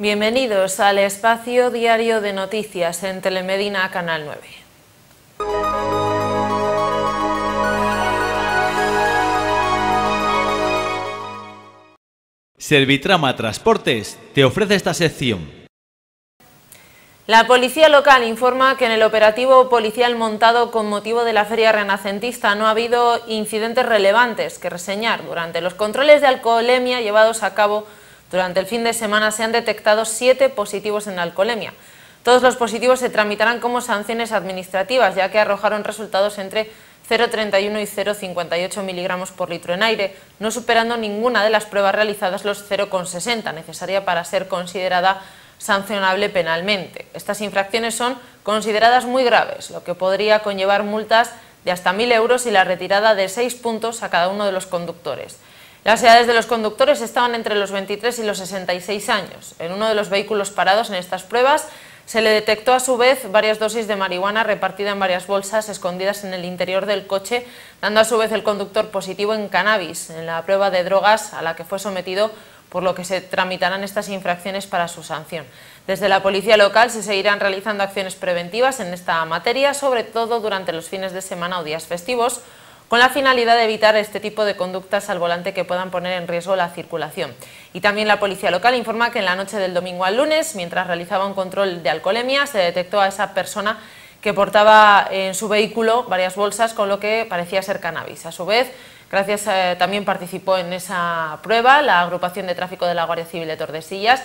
Bienvenidos al espacio diario de noticias en Telemedina Canal 9. Servitrama Transportes te ofrece esta sección. La policía local informa que en el operativo policial montado con motivo de la feria renacentista no ha habido incidentes relevantes que reseñar. Durante los controles de alcoholemia llevados a cabo durante el fin de semana se han detectado siete positivos en alcoholemia. Todos los positivos se tramitarán como sanciones administrativas, ya que arrojaron resultados entre 0,31 y 0,58 miligramos por litro en aire, no superando ninguna de las pruebas realizadas los 0,60, necesaria para ser considerada sancionable penalmente. Estas infracciones son consideradas muy graves, lo que podría conllevar multas de hasta 1.000 euros y la retirada de 6 puntos a cada uno de los conductores. Las edades de los conductores estaban entre los 23 y los 66 años. En uno de los vehículos parados en estas pruebas se le detectó a su vez varias dosis de marihuana repartida en varias bolsas escondidas en el interior del coche, dando a su vez el conductor positivo en cannabis, en la prueba de drogas a la que fue sometido, por lo que se tramitarán estas infracciones para su sanción. Desde la policía local se seguirán realizando acciones preventivas en esta materia, sobre todo durante los fines de semana o días festivos, con la finalidad de evitar este tipo de conductas al volante que puedan poner en riesgo la circulación. Y también la policía local informa que en la noche del domingo al lunes, mientras realizaba un control de alcoholemia, se detectó a esa persona que portaba en su vehículo varias bolsas con lo que parecía ser cannabis. A su vez, gracias eh, también participó en esa prueba la agrupación de tráfico de la Guardia Civil de Tordesillas,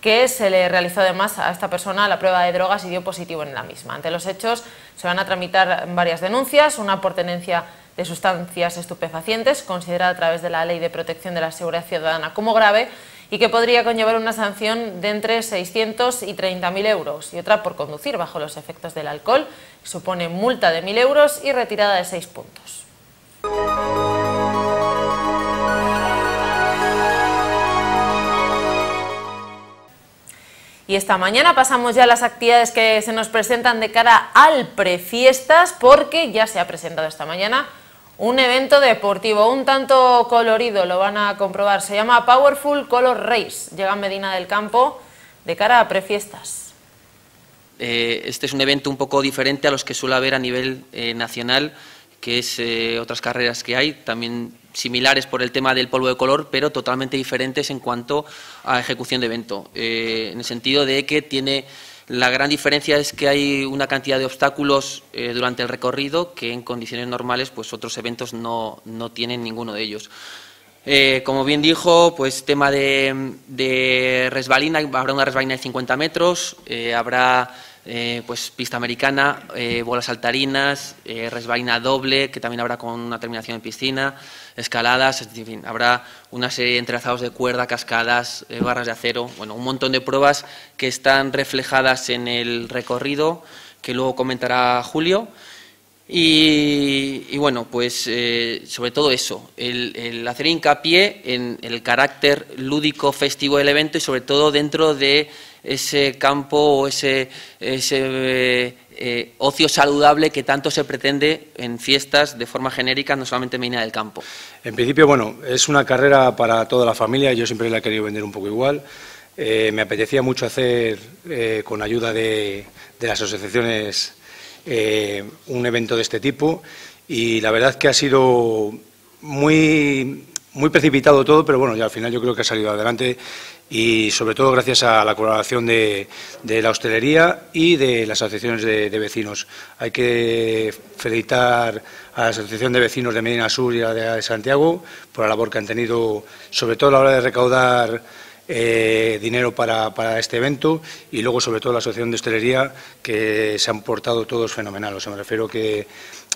que se le realizó además a esta persona la prueba de drogas y dio positivo en la misma. Ante los hechos se van a tramitar varias denuncias, una por tenencia de sustancias estupefacientes, considerada a través de la Ley de Protección de la Seguridad Ciudadana como grave y que podría conllevar una sanción de entre 600 y 30.000 euros, y otra por conducir bajo los efectos del alcohol, supone multa de 1.000 euros y retirada de 6 puntos. Y esta mañana pasamos ya a las actividades que se nos presentan de cara al prefiestas, porque ya se ha presentado esta mañana un evento deportivo un tanto colorido, lo van a comprobar. Se llama Powerful Color Race. Llega a Medina del Campo de cara a prefiestas. Eh, este es un evento un poco diferente a los que suele haber a nivel eh, nacional, que es eh, otras carreras que hay, también similares por el tema del polvo de color, pero totalmente diferentes en cuanto a ejecución de evento, en el sentido de que tiene la gran diferencia es que hay una cantidad de obstáculos eh, durante el recorrido que en condiciones normales pues otros eventos no, tienen ninguno de ellos. Eh, como bien dijo, pues tema de, resbalina, habrá una resbalina de 50 metros, eh, habrá pues pista americana, bolas saltarinas, resbalina doble, que también habrá con una terminación en piscina, escaladas, en fin, habrá una serie de entrelazados de cuerda, cascadas, eh, barras de acero, bueno, un montón de pruebas que están reflejadas en el recorrido, que luego comentará Julio. Y, bueno, pues eh, sobre todo eso, el, hacer hincapié en el carácter lúdico festivo del evento y sobre todo dentro de ese campo o ese, ese eh, ocio saludable que tanto se pretende en fiestas de forma genérica, no solamente en Medina del Campo. En principio, bueno, es una carrera para toda la familia, yo siempre la he querido vender un poco igual. Eh, me apetecía mucho hacer, eh, con ayuda de, las asociaciones, un evento de este tipo y la verdad que ha sido muy, muy precipitado todo, pero bueno, ya al final yo creo que ha salido adelante y sobre todo gracias a la colaboración de, la hostelería y de las asociaciones de, vecinos. Hay que felicitar a la Asociación de Vecinos de Medina Sur y a la de Santiago por la labor que han tenido, sobre todo a la hora de recaudar eh, dinero para, este evento y luego sobre todo la Asociación de Hostelería que se han portado todos fenomenal. O sea, me refiero que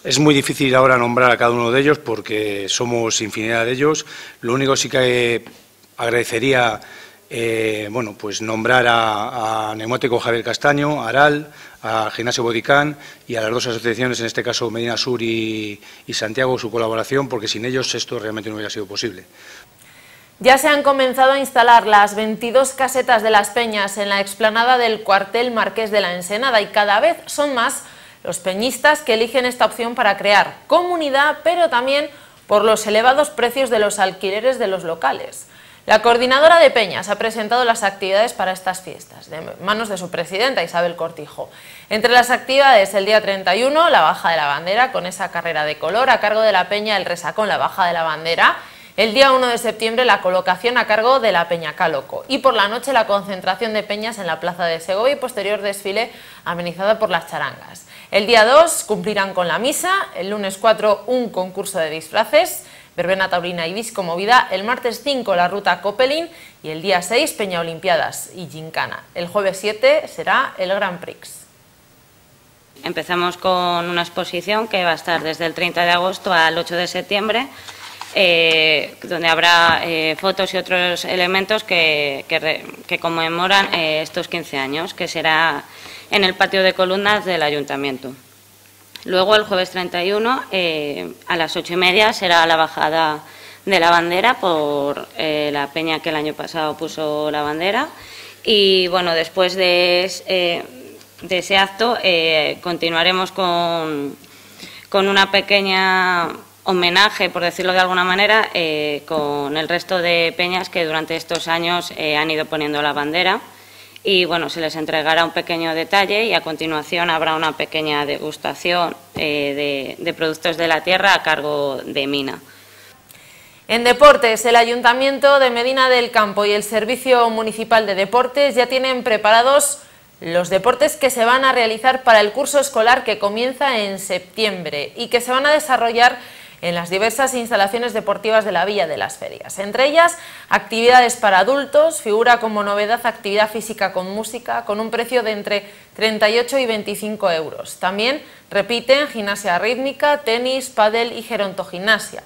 es muy difícil ahora nombrar a cada uno de ellos porque somos infinidad de ellos. Lo único sí que agradecería eh, bueno, pues nombrar a, Neumático Javier Castaño, a Aral, a Gimnasio Bodicán y a las dos asociaciones, en este caso Medina Sur y, y Santiago, su colaboración, porque sin ellos esto realmente no hubiera sido posible. Ya se han comenzado a instalar las 22 casetas de las peñas en la explanada del cuartel Marqués de la Ensenada y cada vez son más los peñistas que eligen esta opción para crear comunidad, pero también por los elevados precios de los alquileres de los locales. La coordinadora de Peñas ha presentado las actividades para estas fiestas, de manos de su presidenta Isabel Cortijo. Entre las actividades, el día 31, la baja de la bandera, con esa carrera de color a cargo de la Peña El Resacón, la baja de la bandera. El día 1 de septiembre, la colocación a cargo de la Peña Cáloco. Y por la noche, la concentración de peñas en la plaza de Segovia y posterior desfile amenizada por las charangas. El día 2 cumplirán con la misa, el lunes 4 un concurso de disfraces, verbena taurina y disco movida, el martes 5 la ruta Copelin y el día 6 Peña Olimpiadas y Gincana. El jueves 7 será el Grand Prix. Empezamos con una exposición que va a estar desde el 30 de agosto al 8 de septiembre, eh, donde habrá eh, fotos y otros elementos que, conmemoran eh, estos 15 años, que será en el patio de columnas del ayuntamiento. Luego, el jueves 31, eh, a las ocho y media, será la bajada de la bandera por la peña que el año pasado puso la bandera. Y bueno, después de, eh, ese acto, continuaremos con, con una pequeña homenaje, por decirlo de alguna manera, con el resto de peñas que durante estos años han ido poniendo la bandera y bueno, se les entregará un pequeño detalle y a continuación habrá una pequeña degustación eh, de productos de la tierra a cargo de Mina. En deportes, el Ayuntamiento de Medina del Campo y el Servicio Municipal de Deportes ya tienen preparados los deportes que se van a realizar para el curso escolar que comienza en septiembre y que se van a desarrollar en las diversas instalaciones deportivas de la Villa de las Ferias. Entre ellas, actividades para adultos, figura como novedad actividad física con música, con un precio de entre 38 y 25 euros. También repiten gimnasia rítmica, tenis, pádel y gerontogimnasia.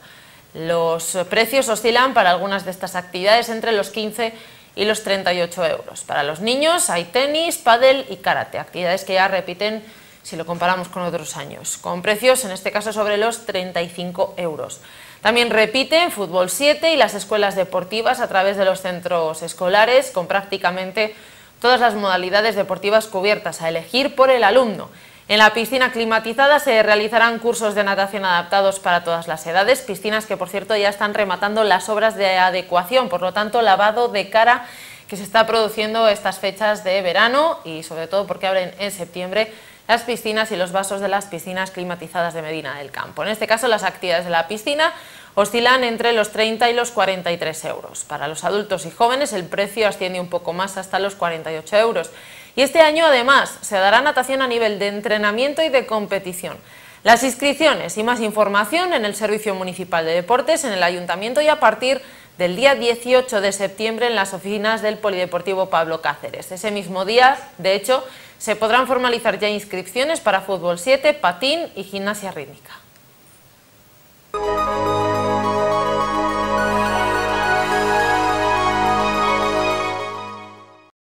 Los precios oscilan para algunas de estas actividades entre los 15 y los 38 euros. Para los niños hay tenis, pádel y karate, actividades que ya repiten si lo comparamos con otros años, con precios en este caso sobre los 35 euros. También repiten Fútbol 7 y las escuelas deportivas a través de los centros escolares con prácticamente todas las modalidades deportivas cubiertas a elegir por el alumno. En la piscina climatizada se realizarán cursos de natación adaptados para todas las edades, piscinas que por cierto ya están rematando las obras de adecuación, por lo tanto lavado de cara que se está produciendo estas fechas de verano y sobre todo porque abren en septiembre las piscinas y los vasos de las piscinas climatizadas de Medina del Campo. En este caso, las actividades de la piscina oscilan entre los 30 y los 43 euros. Para los adultos y jóvenes el precio asciende un poco más hasta los 48 euros. Y este año además se dará natación a nivel de entrenamiento y de competición. Las inscripciones y más información en el Servicio Municipal de Deportes, en el Ayuntamiento y a partir del día 18 de septiembre en las oficinas del Polideportivo Pablo Cáceres. Ese mismo día, de hecho, se podrán formalizar ya inscripciones para fútbol 7, patín y gimnasia rítmica.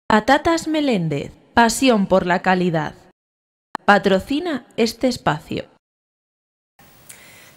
Patatas Meléndez, pasión por la calidad. Patrocina este espacio.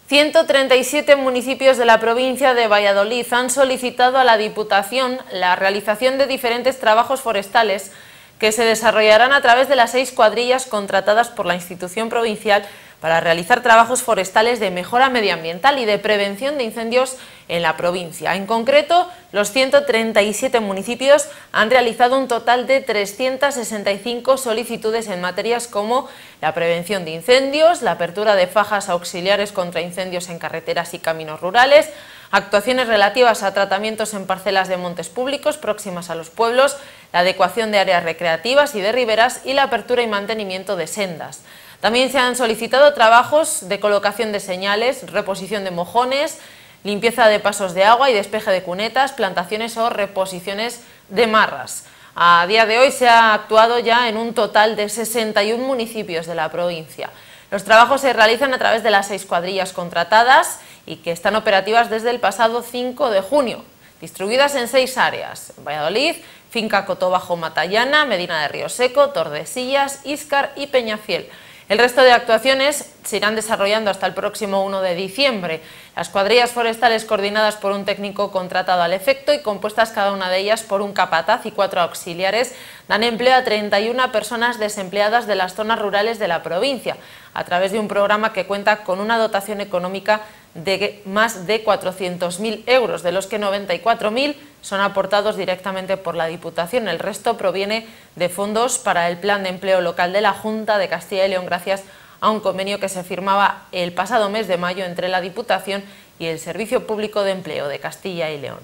137 municipios de la provincia de Valladolid han solicitado a la Diputación la realización de diferentes trabajos forestales que se desarrollarán a través de las seis cuadrillas contratadas por la institución provincial para realizar trabajos forestales de mejora medioambiental y de prevención de incendios en la provincia. En concreto, los 137 municipios han realizado un total de 365 solicitudes en materias como la prevención de incendios, la apertura de fajas auxiliares contra incendios en carreteras y caminos rurales, actuaciones relativas a tratamientos en parcelas de montes públicos próximas a los pueblos, la adecuación de áreas recreativas y de riberas y la apertura y mantenimiento de sendas. También se han solicitado trabajos de colocación de señales, reposición de mojones, limpieza de pasos de agua y despeje de cunetas, plantaciones o reposiciones de marras. A día de hoy se ha actuado ya en un total de 61 municipios de la provincia. Los trabajos se realizan a través de las seis cuadrillas contratadas y que están operativas desde el pasado 5 de junio, distribuidas en seis áreas, Valladolid, Finca Cotobajo Matallana, Medina de Río Seco, Tordesillas, Íscar y Peñafiel. El resto de actuaciones se irán desarrollando hasta el próximo 1 de diciembre. Las cuadrillas forestales coordinadas por un técnico contratado al efecto y compuestas cada una de ellas por un capataz y cuatro auxiliares dan empleo a 31 personas desempleadas de las zonas rurales de la provincia, a través de un programa que cuenta con una dotación económica de más de 400.000 euros, de los que 94.000 son aportados directamente por la Diputación. El resto proviene de fondos para el Plan de Empleo Local de la Junta de Castilla y León gracias a un convenio que se firmaba el pasado mes de mayo entre la Diputación y el Servicio Público de Empleo de Castilla y León.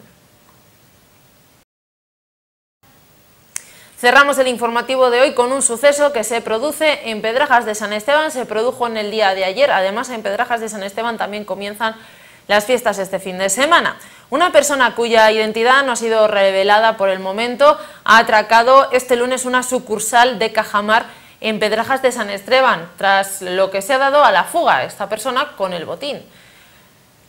Cerramos el informativo de hoy con un suceso que se produce en Pedrajas de San Esteban, se produjo en el día de ayer, además en Pedrajas de San Esteban también comienzan las fiestas este fin de semana. Una persona cuya identidad no ha sido revelada por el momento ha atracado este lunes una sucursal de Cajamar en Pedrajas de San Esteban, tras lo que se ha dado a la fuga esta persona con el botín.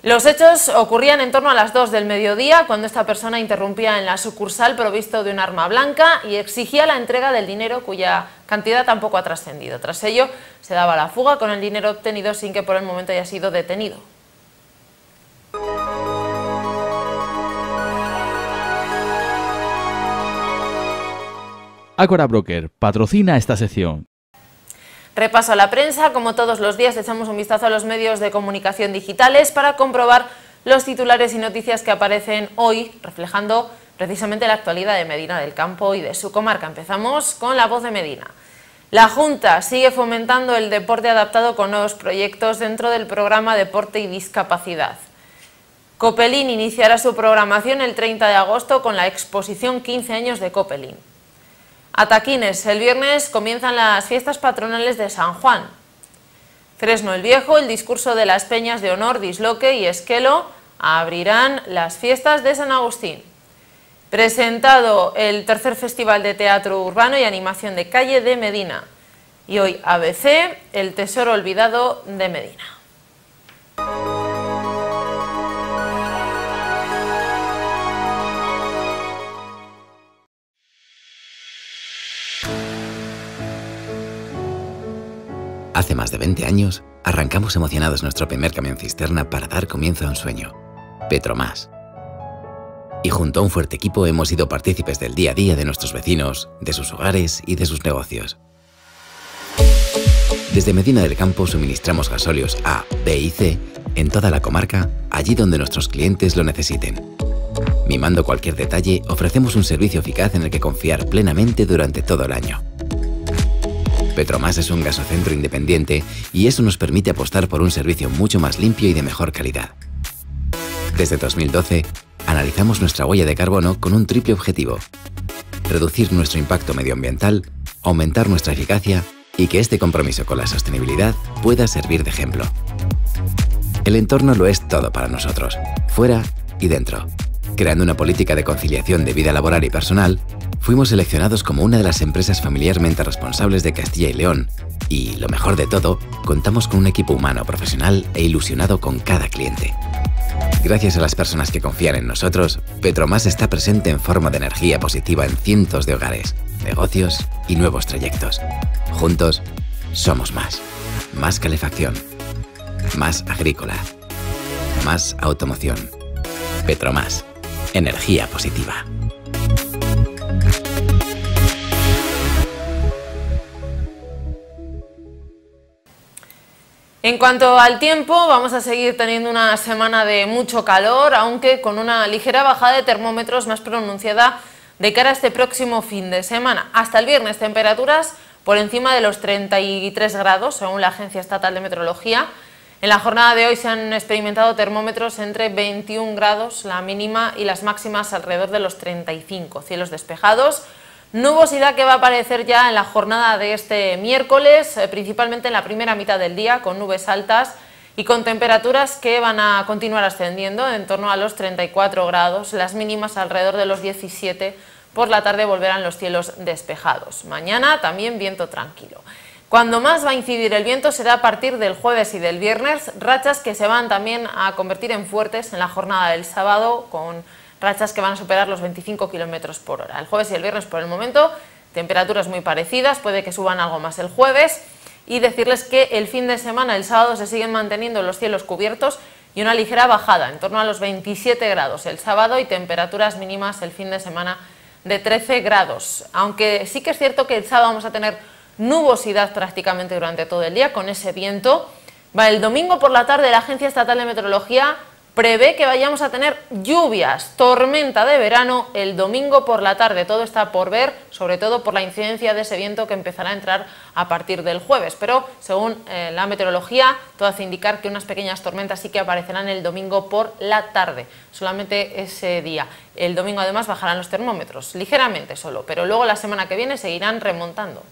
Los hechos ocurrían en torno a las 2 del mediodía, cuando esta persona interrumpía en la sucursal provisto de un arma blanca y exigía la entrega del dinero cuya cantidad tampoco ha trascendido. Tras ello, se daba la fuga con el dinero obtenido sin que por el momento haya sido detenido. Agora Broker patrocina esta sección. Repaso a la prensa, como todos los días echamos un vistazo a los medios de comunicación digitales para comprobar los titulares y noticias que aparecen hoy, reflejando precisamente la actualidad de Medina del Campo y de su comarca. Empezamos con la voz de Medina. La Junta sigue fomentando el deporte adaptado con nuevos proyectos dentro del programa Deporte y Discapacidad. Copelín iniciará su programación el 30 de agosto con la exposición 15 años de Copelín. Ataquines, el viernes comienzan las fiestas patronales de San Juan. Fresno el Viejo, el discurso de las peñas de honor, Disloque y Esquelo abrirán las fiestas de San Agustín. Presentado el tercer Festival de Teatro Urbano y Animación de Calle de Medina. Y hoy ABC, el Tesoro Olvidado de Medina. Hace más de 20 años, arrancamos emocionados nuestro primer camión cisterna para dar comienzo a un sueño, Petromás. Y junto a un fuerte equipo hemos sido partícipes del día a día de nuestros vecinos, de sus hogares y de sus negocios. Desde Medina del Campo suministramos gasóleos A, B y C en toda la comarca, allí donde nuestros clientes lo necesiten. Mimando cualquier detalle, ofrecemos un servicio eficaz en el que confiar plenamente durante todo el año. Petromás es un gasocentro independiente y eso nos permite apostar por un servicio mucho más limpio y de mejor calidad. Desde 2012, analizamos nuestra huella de carbono con un triple objetivo. Reducir nuestro impacto medioambiental, aumentar nuestra eficacia y que este compromiso con la sostenibilidad pueda servir de ejemplo. El entorno lo es todo para nosotros, fuera y dentro. Creando una política de conciliación de vida laboral y personal, fuimos seleccionados como una de las empresas familiarmente responsables de Castilla y León y, lo mejor de todo, contamos con un equipo humano profesional e ilusionado con cada cliente. Gracias a las personas que confían en nosotros, Petromás está presente en forma de energía positiva en cientos de hogares, negocios y nuevos trayectos. Juntos, somos más. Más calefacción. Más agrícola. Más automoción. Petromás. Energía positiva. En cuanto al tiempo, vamos a seguir teniendo una semana de mucho calor, aunque con una ligera bajada de termómetros más pronunciada de cara a este próximo fin de semana. Hasta el viernes, temperaturas por encima de los 33 grados, según la Agencia Estatal de Meteorología. En la jornada de hoy se han experimentado termómetros entre 21 grados, la mínima, y las máximas alrededor de los 35. Cielos despejados, Nubosidad que va a aparecer ya en la jornada de este miércoles, eh, principalmente en la primera mitad del día, con nubes altas y con temperaturas que van a continuar ascendiendo en torno a los 34 grados, las mínimas alrededor de los 17, por la tarde volverán los cielos despejados. Mañana también viento tranquilo. Cuando más va a incidir el viento será a partir del jueves y del viernes, rachas que se van también a convertir en fuertes en la jornada del sábado con rachas que van a superar los 25 kilómetros por hora. El jueves y el viernes, por el momento, temperaturas muy parecidas, puede que suban algo más el jueves. Y decirles que el fin de semana, el sábado, se siguen manteniendo los cielos cubiertos y una ligera bajada, en torno a los 27 grados el sábado y temperaturas mínimas el fin de semana de 13 grados. Aunque sí que es cierto que el sábado vamos a tener nubosidad prácticamente durante todo el día con ese viento. El domingo por la tarde la Agencia Estatal de Meteorología prevé que vayamos a tener lluvias, tormenta de verano el domingo por la tarde. Todo está por ver, sobre todo por la incidencia de ese viento que empezará a entrar a partir del jueves. Pero según eh, la meteorología, todo hace indicar que unas pequeñas tormentas sí que aparecerán el domingo por la tarde, solamente ese día. El domingo además bajarán los termómetros, ligeramente solo, pero luego la semana que viene seguirán remontando.